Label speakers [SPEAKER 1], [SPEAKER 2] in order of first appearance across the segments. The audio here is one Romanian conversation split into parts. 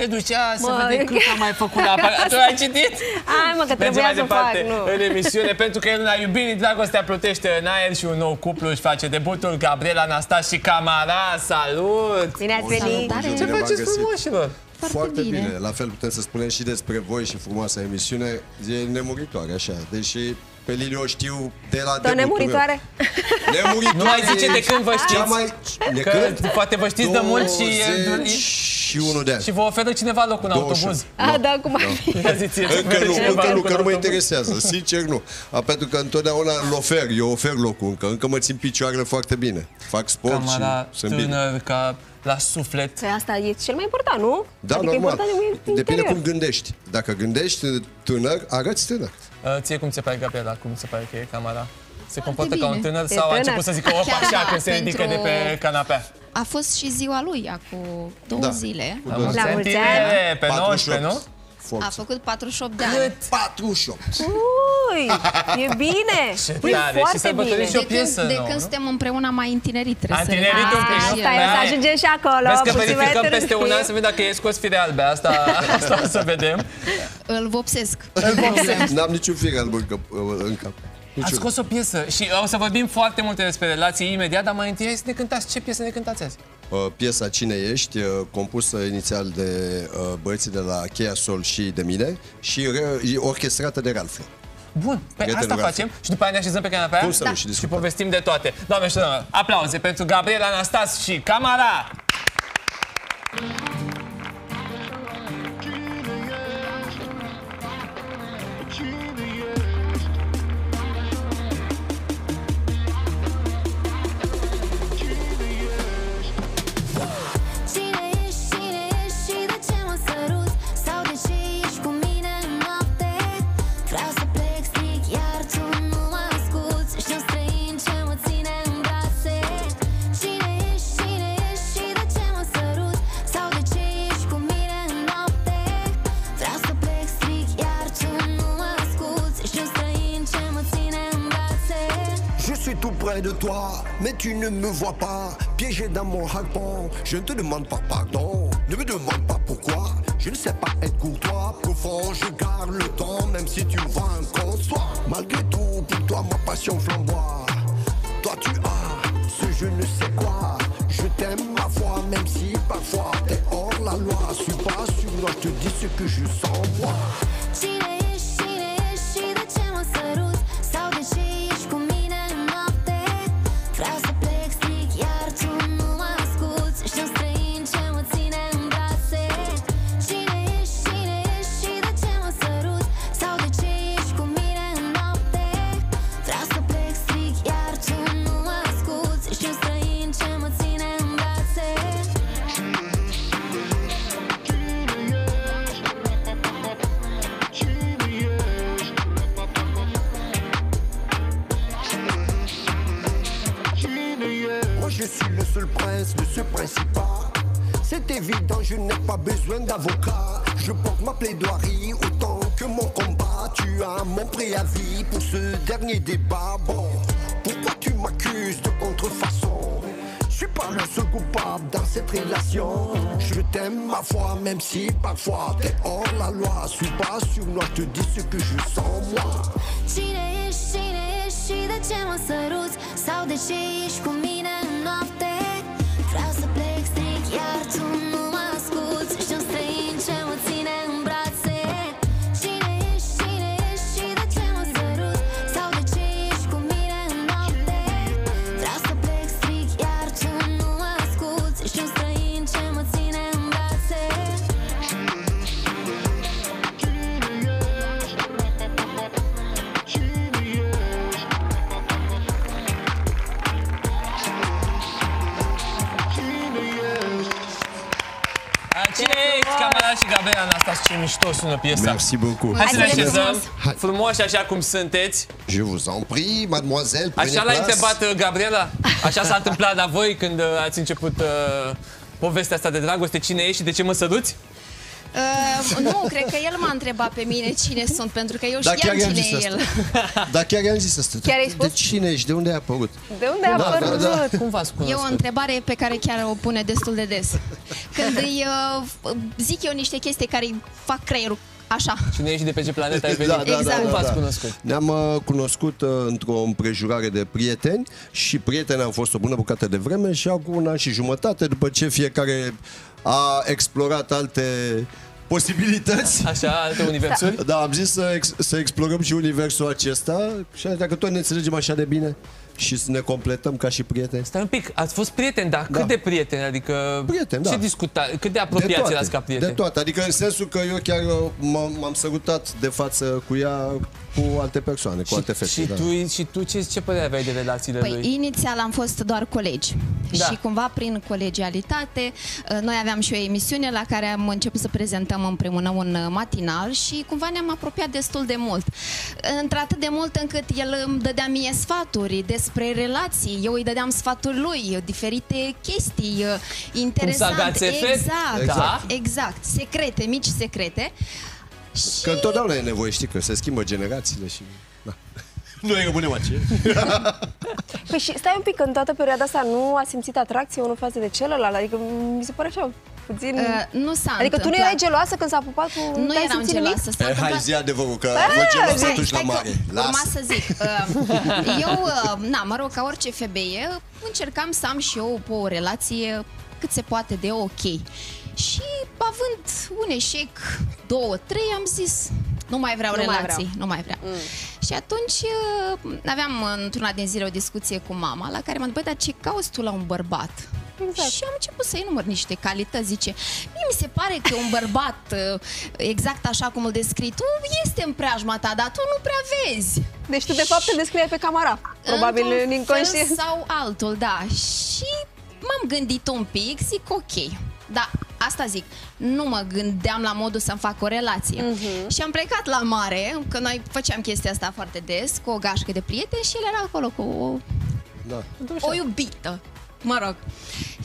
[SPEAKER 1] te ducea să
[SPEAKER 2] Mă,
[SPEAKER 1] vede
[SPEAKER 2] e
[SPEAKER 1] cât a mai făcut la aparatul. Tu ai citit?
[SPEAKER 2] Hai mă, că
[SPEAKER 1] Mergem
[SPEAKER 2] trebuia
[SPEAKER 1] mai
[SPEAKER 2] să
[SPEAKER 1] departe
[SPEAKER 2] fac, nu.
[SPEAKER 1] în emisiune, pentru că e luna iubirii, dragostea plutește în aer și un nou cuplu își face debutul. Gabriela Anastas și Camara, salut!
[SPEAKER 2] Bine ați venit!
[SPEAKER 3] Salutare!
[SPEAKER 1] Ce
[SPEAKER 3] Bine v-am
[SPEAKER 1] faceți
[SPEAKER 3] găsit.
[SPEAKER 1] frumoșilor?
[SPEAKER 3] Foarte,
[SPEAKER 4] Foarte
[SPEAKER 3] bine.
[SPEAKER 4] bine. La fel putem să spunem și despre voi și frumoasa emisiune. E nemuritoare, așa. Deși pe Lili o știu de la
[SPEAKER 2] Tot
[SPEAKER 4] debutul
[SPEAKER 2] nemuritoare?
[SPEAKER 4] meu. Nemuritoare!
[SPEAKER 1] Nu mai zice de când vă
[SPEAKER 4] Cea
[SPEAKER 1] știți.
[SPEAKER 4] mai... De
[SPEAKER 1] Că
[SPEAKER 4] când?
[SPEAKER 1] poate vă știți de mult și,
[SPEAKER 4] și unul de ani.
[SPEAKER 1] și vă oferă cineva loc în
[SPEAKER 4] 21.
[SPEAKER 1] autobuz.
[SPEAKER 2] A, da, cum ar fi?
[SPEAKER 1] Ia zi-ție, îți
[SPEAKER 4] Încă
[SPEAKER 1] oferă
[SPEAKER 4] nu,
[SPEAKER 1] cineva
[SPEAKER 4] încă nu,
[SPEAKER 1] loc
[SPEAKER 4] că
[SPEAKER 1] în
[SPEAKER 4] nu mă
[SPEAKER 1] autobuz.
[SPEAKER 4] interesează. Sincer, nu. A, pentru că întotdeauna îl ofer, eu ofer locul încă. Încă mă țin picioarele foarte bine. Fac sport
[SPEAKER 1] Camara
[SPEAKER 4] și sunt bine.
[SPEAKER 1] tânăr, ca la suflet.
[SPEAKER 2] Păi asta e cel mai important, nu?
[SPEAKER 4] Da,
[SPEAKER 2] adică
[SPEAKER 4] normal.
[SPEAKER 2] important e din
[SPEAKER 4] Depinde
[SPEAKER 2] interior.
[SPEAKER 4] cum gândești. Dacă gândești tânăr, arăți tânăr.
[SPEAKER 1] Uh, Ție cum ți se pare, Gabriela? Cum ți se pare că e Camara? Se comportă
[SPEAKER 3] bine.
[SPEAKER 1] ca un tânăr
[SPEAKER 2] E
[SPEAKER 1] sau a
[SPEAKER 2] tânăr.
[SPEAKER 1] început să zică op
[SPEAKER 3] Chiar
[SPEAKER 1] așa
[SPEAKER 3] da,
[SPEAKER 1] când se ridică de
[SPEAKER 3] pentru-
[SPEAKER 1] pe canapea?
[SPEAKER 3] A fost și ziua lui, acum două
[SPEAKER 4] Da.
[SPEAKER 3] zile.
[SPEAKER 4] Cu
[SPEAKER 1] La
[SPEAKER 4] două
[SPEAKER 1] mulți
[SPEAKER 2] La
[SPEAKER 1] ani,
[SPEAKER 2] mulți
[SPEAKER 1] tinere, pe
[SPEAKER 4] 48.
[SPEAKER 1] 19, nu?
[SPEAKER 4] Forță.
[SPEAKER 3] A făcut 48 de ani.
[SPEAKER 1] Cât?
[SPEAKER 4] 48.
[SPEAKER 2] Ui, e bine!
[SPEAKER 1] Ce
[SPEAKER 2] Păi,
[SPEAKER 1] tare, și
[SPEAKER 2] foarte
[SPEAKER 1] sărbătoriți
[SPEAKER 2] bine.
[SPEAKER 1] și o piesă
[SPEAKER 3] când, de
[SPEAKER 1] nouă,
[SPEAKER 3] când
[SPEAKER 1] nu?
[SPEAKER 3] suntem împreună am mai întinerit. Trebuie
[SPEAKER 1] Am
[SPEAKER 3] să
[SPEAKER 1] întinerit un pic,
[SPEAKER 3] recunosc
[SPEAKER 1] nu?
[SPEAKER 3] și
[SPEAKER 2] Asta
[SPEAKER 3] el.
[SPEAKER 2] e, să
[SPEAKER 1] Hai.
[SPEAKER 2] ajungem și acolo.
[SPEAKER 1] Vezi că
[SPEAKER 2] puțin mai
[SPEAKER 1] verificăm
[SPEAKER 2] târziu.
[SPEAKER 1] peste un an să vedem dacă e scos fire albe. Asta, asta o să vedem.
[SPEAKER 3] Îl vopsesc.
[SPEAKER 4] N-am niciun fir alb în cap. În cap.
[SPEAKER 1] Ați
[SPEAKER 4] Niciun.
[SPEAKER 1] scos o piesă și o să vorbim foarte multe despre relații imediat, dar mai întâi hai să ne cântați. Ce piesă ne cântați azi?
[SPEAKER 4] Uh, piesa Cine ești, uh, compusă inițial de uh, băieții de la Cheia Sol și de mine și re- e orchestrată de Ralf.
[SPEAKER 1] Bun, pe
[SPEAKER 4] Prietenul
[SPEAKER 1] asta
[SPEAKER 4] meu.
[SPEAKER 1] facem și după aia ne așezăm pe canapea
[SPEAKER 4] Cum să nu, și
[SPEAKER 1] și
[SPEAKER 4] discutăm.
[SPEAKER 1] povestim de toate. Doamne și doamne, aplauze pentru Gabriela Anastas și Camara!
[SPEAKER 5] Tout près de toi, mais tu ne me vois pas. Piégé dans mon harpon, je ne te demande pas pardon. Ne me demande pas pourquoi, je ne sais pas être courtois. Profond, je garde le temps, même si tu un consoir. Malgré tout, pour toi, ma passion flamboie. Toi, tu as ce je ne sais quoi. Je t'aime, ma foi, même si parfois t'es hors la loi. Suis pas sûr, je te dis ce que je sens, Évident, je n'ai pas besoin d'avocat. Je porte ma plaidoirie autant que mon combat. Tu as mon préavis pour ce dernier débat. Bon, pourquoi tu m'accuses de contrefaçon? Je suis pas le seul coupable dans cette relation. Je t'aime ma foi, même si parfois t'es hors la loi. Suis pas sur moi, je te dis ce que je sens moi.
[SPEAKER 6] Cine ești, cine ești de ce
[SPEAKER 1] Camara și Gabriela Anastas? Ce mișto sună piesa.
[SPEAKER 4] Merci beaucoup.
[SPEAKER 1] Hai să ne
[SPEAKER 2] Hai să ne
[SPEAKER 1] așezăm
[SPEAKER 4] Hai.
[SPEAKER 1] frumoși așa cum sunteți.
[SPEAKER 4] Je vous en prie, mademoiselle, prenez
[SPEAKER 1] Așa l-a
[SPEAKER 4] place.
[SPEAKER 1] întrebat uh, Gabriela? Așa s-a întâmplat la voi când uh, ați început uh, povestea asta de dragoste? Cine ești și de ce mă săruți?
[SPEAKER 3] Uh, nu, cred că el m-a întrebat pe mine cine sunt, pentru că eu
[SPEAKER 4] Da,
[SPEAKER 3] știam
[SPEAKER 4] chiar i-am
[SPEAKER 3] cine
[SPEAKER 4] zis
[SPEAKER 3] e el.
[SPEAKER 4] asta. Dar chiar i-am zis asta.
[SPEAKER 2] Chiar ai
[SPEAKER 4] De
[SPEAKER 2] spus?
[SPEAKER 4] cine ești? De unde ai apărut?
[SPEAKER 2] De unde a
[SPEAKER 4] Da, da,
[SPEAKER 2] apărut?
[SPEAKER 4] da.
[SPEAKER 1] Cum v-ați
[SPEAKER 3] E o
[SPEAKER 1] cunoscut?
[SPEAKER 3] întrebare pe care chiar o pune destul de des. Când îi uh, zic eu niște chestii care îi fac creierul așa.
[SPEAKER 1] Cine ești de pe ce planetă ai venit?
[SPEAKER 4] Da, da,
[SPEAKER 3] Exact.
[SPEAKER 4] da,
[SPEAKER 1] Cum
[SPEAKER 4] da,
[SPEAKER 1] v-ați
[SPEAKER 4] da.
[SPEAKER 1] cunoscut?
[SPEAKER 4] Ne-am uh, cunoscut uh, într-o împrejurare de prieteni și prieteni am fost o bună bucată de vreme și acum un an și jumătate, după ce fiecare a explorat alte posibilități.
[SPEAKER 1] Așa, alte universuri?
[SPEAKER 4] Da, am zis să, ex- să explorăm și universul acesta și dacă tot ne înțelegem așa de bine și să ne completăm ca și prieteni.
[SPEAKER 1] Stai un pic, ați fost prieteni, dar cât
[SPEAKER 4] Da.
[SPEAKER 1] de prieteni? Adică
[SPEAKER 4] Prieteni,
[SPEAKER 1] ce
[SPEAKER 4] da.
[SPEAKER 1] discuta, cât de apropiați erați ca
[SPEAKER 4] de
[SPEAKER 1] prieteni?
[SPEAKER 4] toate. Adică în sensul că eu chiar uh, m-am, m-am sărutat de față cu ea cu alte persoane, cu alte fete.
[SPEAKER 1] și,
[SPEAKER 4] da.
[SPEAKER 1] tu, și tu ce, ce părere aveai de relațiile
[SPEAKER 3] Păi,
[SPEAKER 1] lui?
[SPEAKER 3] inițial am fost doar colegi.
[SPEAKER 1] Da.
[SPEAKER 3] Și cumva prin colegialitate, uh, noi aveam și o emisiune la care am început să prezentăm împreună un uh, matinal și cumva ne-am apropiat destul de mult. Într-atât de mult încât el îmi dădea mie sfaturi despre relații, eu îi dădeam sfaturi lui, diferite chestii uh, interesante.
[SPEAKER 1] agațe fete?
[SPEAKER 3] exact,
[SPEAKER 1] Da.
[SPEAKER 3] exact, secrete, mici secrete. Și
[SPEAKER 4] Că întotdeauna e nevoie, știi, că se schimbă generațiile și... Da. Noi rămânem aceia.
[SPEAKER 2] Păi și stai un pic, că în toată perioada asta nu a simțit atracție unul față de celălalt, adică mi se pare așa puțin...
[SPEAKER 3] uh, nu s-a
[SPEAKER 2] adică tu nu
[SPEAKER 3] întâmplat.
[SPEAKER 2] erai geloasă când s-a pupat cu...
[SPEAKER 3] Nu
[SPEAKER 2] n-ai
[SPEAKER 3] eram
[SPEAKER 2] simțit nimic?
[SPEAKER 3] geloasă. s-a
[SPEAKER 4] Eh, Hai
[SPEAKER 3] întâmplat-
[SPEAKER 4] zi adevărul, că vă gelos
[SPEAKER 3] Stai,
[SPEAKER 4] atunci la
[SPEAKER 3] stai că
[SPEAKER 4] mare.
[SPEAKER 3] Urma
[SPEAKER 4] Lasă.
[SPEAKER 3] să zic. uh, Eu, uh, na, mă rog, ca orice femeie, încercam să am și eu o relație cât se poate de ok. Și având un eșec, două, trei, am zis, nu mai vreau
[SPEAKER 2] Nu mai
[SPEAKER 3] relații,
[SPEAKER 2] vreau.
[SPEAKER 3] nu mai vreau. Mm. Și atunci uh, aveam într-una din zile o discuție cu mama, la care m-a întrebat, dar ce cauți tu la un bărbat?
[SPEAKER 2] Exact.
[SPEAKER 3] Și am început să enumăr niște calități, zice, mie mi se pare că un bărbat, uh, exact așa cum îl descrii tu, este în preajma ta, dar tu nu prea vezi.
[SPEAKER 2] Deci tu de fapt te descriai pe camera, probabil
[SPEAKER 3] Într-un
[SPEAKER 2] în inconștient.
[SPEAKER 3] fel sau altul, da. Și m-am gândit un pic, zic ok, da, asta zic, nu mă gândeam la modul să-mi fac o relație.
[SPEAKER 2] Mhm.
[SPEAKER 3] Și am plecat la mare, că noi făceam chestia asta foarte des, cu o gașcă de prieteni și el era acolo cu o,
[SPEAKER 4] Da.
[SPEAKER 3] o iubită. Mă rog.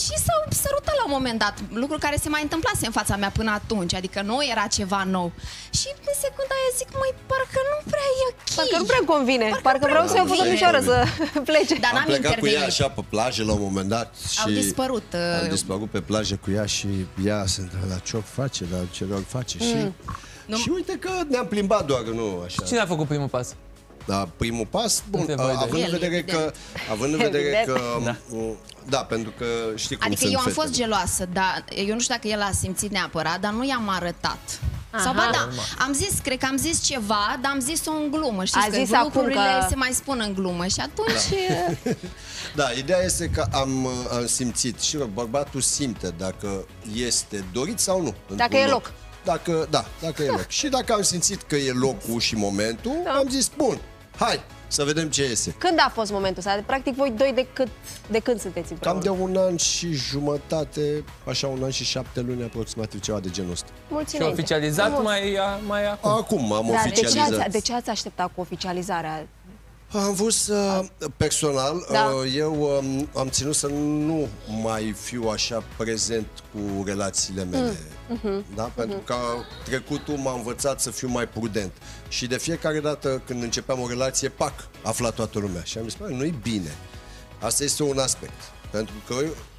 [SPEAKER 3] Și s-au sărutat la un moment dat, lucru care se mai întâmplase în fața mea până atunci, adică nu era ceva nou. Și în secunda aia zic, măi, parcă nu prea e ok.
[SPEAKER 2] Parcă nu prea convine, parcă,
[SPEAKER 3] Parcă
[SPEAKER 2] vreau
[SPEAKER 3] nu
[SPEAKER 2] să iau
[SPEAKER 3] convine.
[SPEAKER 2] fotomișoară să plece.
[SPEAKER 3] Dar
[SPEAKER 4] Am
[SPEAKER 3] n-am
[SPEAKER 4] plecat cu ea
[SPEAKER 3] intervenit.
[SPEAKER 4] așa pe plajă la un moment dat și...
[SPEAKER 3] Au dispărut, uh,
[SPEAKER 4] Am dispărut pe plajă cu ea și ea se întreabă, dar ce o face, dar ce rol face și...
[SPEAKER 3] Nu-
[SPEAKER 4] Și uite că ne-am plimbat doar, nu așa.
[SPEAKER 1] Cine a făcut primul pas?
[SPEAKER 4] Da, primul pas, bun,
[SPEAKER 1] Între voi doi.
[SPEAKER 4] având în
[SPEAKER 3] El,
[SPEAKER 4] vedere
[SPEAKER 3] evident.
[SPEAKER 4] că, având în vedere
[SPEAKER 2] Evident.
[SPEAKER 4] că, da. pentru că știi cum
[SPEAKER 3] Adică
[SPEAKER 4] sunt
[SPEAKER 3] eu am
[SPEAKER 4] fetele.
[SPEAKER 3] fost geloasă, dar eu nu știu dacă el a simțit neapărat, dar nu i-am arătat.
[SPEAKER 2] Aha.
[SPEAKER 3] Sau ba da, am zis, cred că am zis ceva, dar am zis-o în glumă. Știți
[SPEAKER 2] A
[SPEAKER 3] că
[SPEAKER 2] zis acum
[SPEAKER 3] lucrurile
[SPEAKER 2] că-
[SPEAKER 3] se mai spun în glumă și atunci...
[SPEAKER 4] Da, ideea este că am, uh, am simțit și bărbatul simte dacă este dorit sau nu. într-un
[SPEAKER 2] Dacă e loc.
[SPEAKER 4] Dacă, da, dacă e loc. Și dacă am simțit că e locul și momentul,
[SPEAKER 2] Da.
[SPEAKER 4] am zis, bun, hai, să vedem ce iese.
[SPEAKER 2] Când a fost momentul ăsta? Practic voi doi de, cât, de când sunteți împreună?
[SPEAKER 4] Cam de un an și jumătate, așa un an și șapte luni aproximativ, ceva de genul ăsta.
[SPEAKER 2] Mulți
[SPEAKER 1] Și
[SPEAKER 2] înainte.
[SPEAKER 1] oficializat
[SPEAKER 2] Frumos.
[SPEAKER 1] mai, mai acum.
[SPEAKER 4] Acum am
[SPEAKER 2] Dar de ce,
[SPEAKER 4] oficializat.
[SPEAKER 2] ați, de ce ați așteptat cu oficializarea?
[SPEAKER 4] Am vrut să, personal,
[SPEAKER 2] Da.
[SPEAKER 4] uh, eu um, am ținut să nu mai fiu așa prezent cu relațiile mele. Da? Pentru că trecutul m-a învățat să fiu mai prudent. Și de fiecare dată când începeam o relație, pac, afla toată lumea. Și am zis, băi, nu-i bine. Asta este un aspect. Pentru că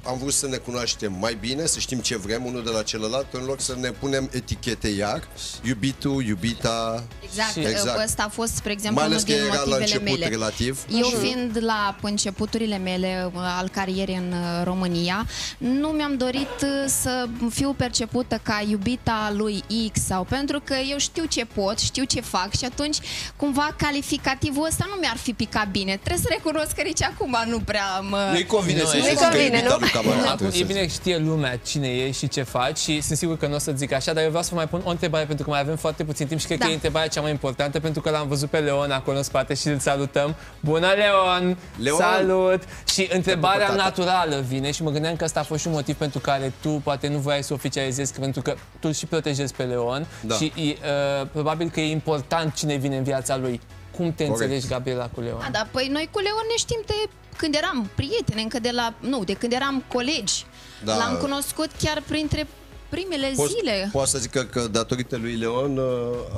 [SPEAKER 4] am vrut să ne cunoaștem mai bine, să știm ce vrem unul de la celălalt, în loc să ne punem etichete iar, iubitul, iubita,
[SPEAKER 3] Exact,
[SPEAKER 1] Și-
[SPEAKER 4] Exact.
[SPEAKER 3] ăsta a fost, spre exemplu,
[SPEAKER 4] mai
[SPEAKER 3] unul
[SPEAKER 4] ales că
[SPEAKER 3] din
[SPEAKER 4] era la
[SPEAKER 3] motivele
[SPEAKER 4] început
[SPEAKER 3] mele.
[SPEAKER 4] relativ.
[SPEAKER 3] Eu fiind la începuturile mele uh, al carierei în uh, România, nu mi-am dorit uh, să fiu percepută ca iubita lui X sau pentru că eu știu ce pot, știu ce fac și atunci cumva calificativul ăsta nu mi-ar fi picat bine. Trebuie să recunosc că nici acum nu prea mă...
[SPEAKER 4] Nu-i convine
[SPEAKER 1] Nu,
[SPEAKER 4] să
[SPEAKER 1] nu-i
[SPEAKER 4] zici că
[SPEAKER 2] convine,
[SPEAKER 4] e iubita
[SPEAKER 2] nu?
[SPEAKER 4] lui camarat.
[SPEAKER 1] Acum,
[SPEAKER 4] trebuie
[SPEAKER 1] e
[SPEAKER 4] să
[SPEAKER 1] bine că știe lumea cine e și ce faci și sunt sigur că nu o să zic așa, dar eu vreau să vă mai pun o întrebare pentru că mai avem foarte puțin timp și cred
[SPEAKER 3] Da.
[SPEAKER 1] că e întrebarea cea mai importantă pentru că l-am văzut pe Leon acolo în spate și îl salutăm. Bună, Leon!
[SPEAKER 4] Leon!
[SPEAKER 1] Salut! Și întrebarea
[SPEAKER 4] păcate.
[SPEAKER 1] naturală vine și mă gândeam că ăsta a fost și un motiv pentru care tu poate nu voiai să oficializezi, că- pentru că tu îl și protejezi pe Leon
[SPEAKER 4] Da.
[SPEAKER 1] și e, uh, probabil că e important cine vine în viața lui. Cum te
[SPEAKER 4] Corect.
[SPEAKER 1] înțelegi, Gabriela, cu Leon?
[SPEAKER 3] Da, dar păi noi cu Leon ne știm de când eram prieteni, încă de la, nu, de când eram colegi.
[SPEAKER 4] Da.
[SPEAKER 3] L-am cunoscut chiar printre primele
[SPEAKER 4] Pot,
[SPEAKER 3] zile.
[SPEAKER 4] pot să zic că, că datorită lui Leon uh,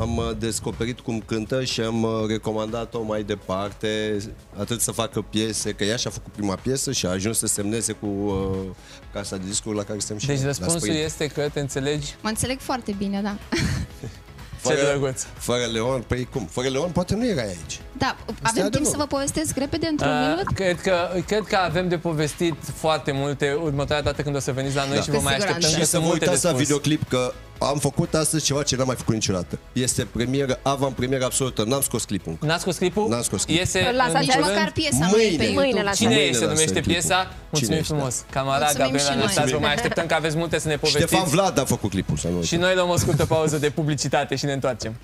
[SPEAKER 4] am uh, descoperit cum cântă și am uh, recomandat-o mai departe, atât să facă piese, că ea și-a făcut prima piesă și a ajuns să semneze cu uh, casa de discuri la care suntem și
[SPEAKER 1] Deci
[SPEAKER 4] noi, la
[SPEAKER 1] răspunsul
[SPEAKER 4] Sprint.
[SPEAKER 1] este că te înțelegi
[SPEAKER 3] Mă înțeleg foarte bine, da.
[SPEAKER 1] ce drăguț.
[SPEAKER 4] fără Leon, păi cum? Fără Leon poate nu erai aici.
[SPEAKER 3] Da, avem timp
[SPEAKER 4] adevărul.
[SPEAKER 3] să vă povestesc repede într-un
[SPEAKER 1] Uh,
[SPEAKER 3] minut?
[SPEAKER 1] cred, că, cred că avem de povestit foarte multe următoarea dată când o să veniți la noi
[SPEAKER 4] Da.
[SPEAKER 1] și vă
[SPEAKER 3] Cu
[SPEAKER 1] mai
[SPEAKER 3] siguranță.
[SPEAKER 1] așteptăm că
[SPEAKER 4] Și să
[SPEAKER 1] sunt
[SPEAKER 4] vă
[SPEAKER 1] multe de
[SPEAKER 4] uitați la
[SPEAKER 1] spus.
[SPEAKER 4] videoclip că am făcut astăzi ceva ce n-am mai făcut niciodată. Este premieră, avant-premieră absolută. N-am scos clipul. încă.
[SPEAKER 1] N-ați scos clipul?
[SPEAKER 4] N-am scos clipul.
[SPEAKER 1] Iese
[SPEAKER 2] Îl lasați
[SPEAKER 1] în
[SPEAKER 3] Nici
[SPEAKER 2] Curând,
[SPEAKER 3] măcar piesa nu e
[SPEAKER 4] mâine.
[SPEAKER 3] pe
[SPEAKER 2] Mâine
[SPEAKER 3] YouTube.
[SPEAKER 2] la
[SPEAKER 1] Cine
[SPEAKER 4] Mâine
[SPEAKER 1] e se
[SPEAKER 4] lansăm
[SPEAKER 1] numește
[SPEAKER 4] clipul.
[SPEAKER 1] piesa? Mulțumim
[SPEAKER 4] ești,
[SPEAKER 1] frumos. Camarada
[SPEAKER 3] Mulțumim
[SPEAKER 1] Gabriela
[SPEAKER 3] și noi.
[SPEAKER 1] Anastasia, vă mai așteptăm că aveți multe să ne povestiți.
[SPEAKER 4] Ștefan Vlad a făcut clipul, să nu
[SPEAKER 1] Și
[SPEAKER 4] uităm.
[SPEAKER 1] noi luăm o scurtă pauză de publicitate și ne întoarcem.